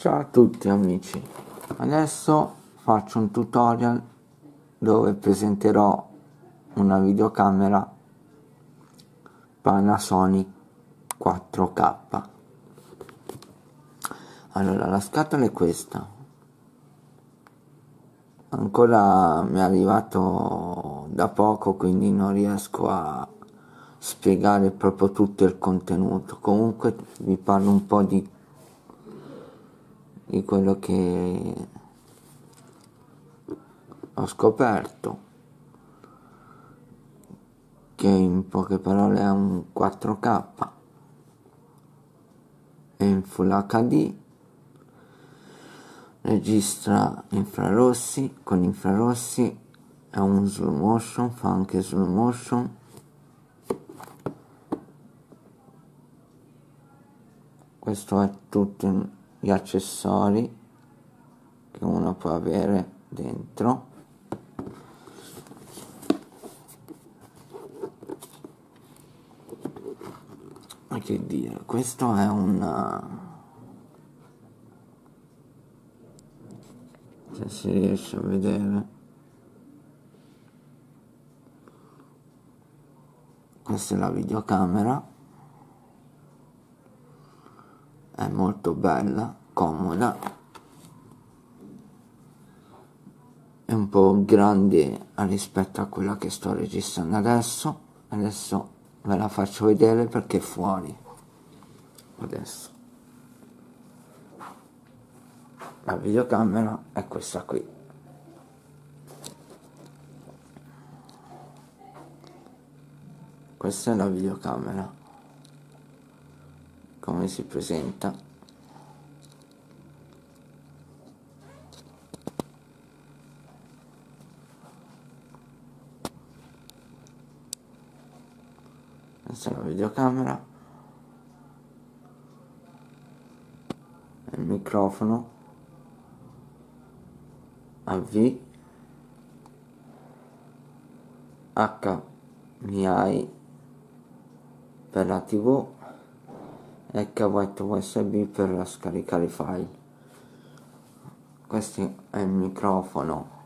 Ciao a tutti amici, adesso faccio un tutorial dove presenterò una videocamera Panasonic 4K allora la scatola è questa. Ancora mi è arrivato da poco quindi non riesco a spiegare proprio tutto il contenuto. Comunque vi parlo un po' di di quello che ho scoperto che in poche parole è un 4K è in Full HD registra infrarossi con infrarossi è un slow motion fa anche slow motion. Questo è tutto gli accessori che uno può avere dentro. Che dire questo è un se si riesce a vedere. Questa è la videocamera è molto bella, comoda. È un po' grande rispetto a quella che sto registrando adesso. Adesso ve la faccio vedere perché è fuori. Adesso. La videocamera è questa qui. Questa è la videocamera come si presenta. Questa è la videocamera. Il microfono. AV HMI per la tv e cavetto USB per scaricare i file. Questo è il microfono.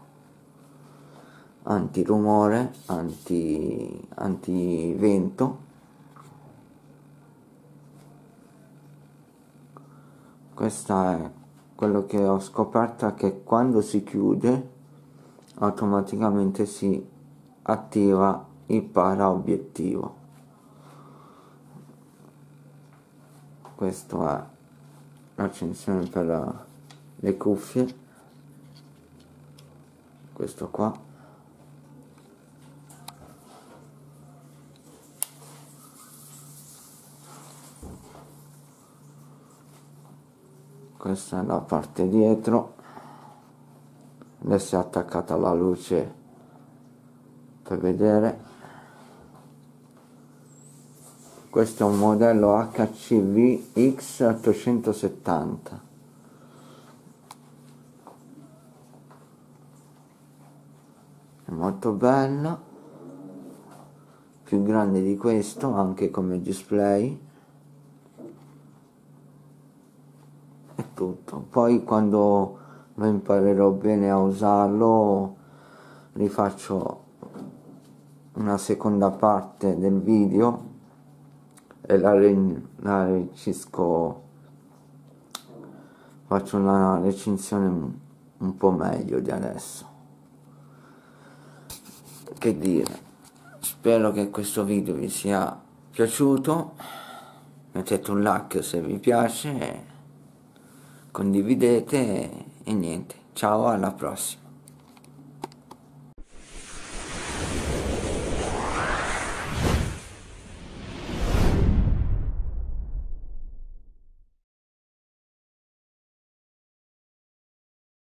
Antirumore anti antivento. Questo è quello che ho scoperto che quando si chiude automaticamente si attiva il paraobiettivo questo è l'accensione per le cuffie. Questo qua. Questa è la parte dietro. Adesso è attaccata la luce per vedere questo è un modello HCV X870 è molto bella più grande di questo anche come display. È tutto. Poi quando lo imparerò bene a usarlo rifaccio una seconda parte del video la, recisco. Faccio una recensione un po' meglio di adesso. Che dire? Spero che questo video vi sia piaciuto. Mettete un like se vi piace. Condividete. E niente. Ciao alla prossima